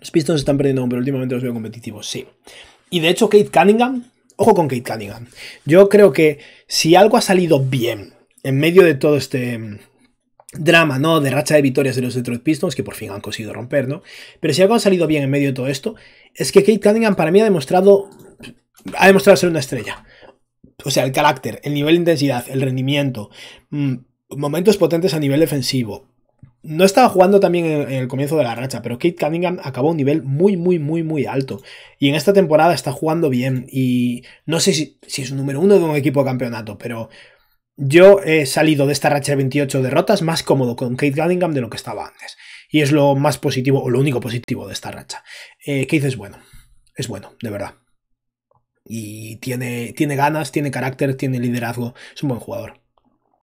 Los Pistons están perdiendo, pero últimamente los veo competitivos, sí. Y de hecho, Kate Cunningham, ojo con Kate Cunningham. Yo creo que si algo ha salido bien en medio de todo este mm, drama, ¿no? De racha de victorias de los Detroit Pistons, que por fin han conseguido romper, ¿no? Pero si algo ha salido bien en medio de todo esto, es que Kate Cunningham para mí ha demostrado, ha demostrado ser una estrella. O sea, el carácter, el nivel de intensidad, el rendimiento, mm, momentos potentes a nivel defensivo, no estaba jugando también en, el comienzo de la racha, pero Kate Cunningham acabó un nivel muy, muy, muy, muy alto. Y en esta temporada está jugando bien. Y no sé si, es un número uno de un equipo de campeonato, pero yo he salido de esta racha de 28 derrotas más cómodo con Kate Cunningham de lo que estaba antes. Y es lo más positivo, o lo único positivo de esta racha. Eh, Kate es bueno. Es bueno, de verdad. Y tiene, tiene ganas, tiene carácter, tiene liderazgo. Es un buen jugador.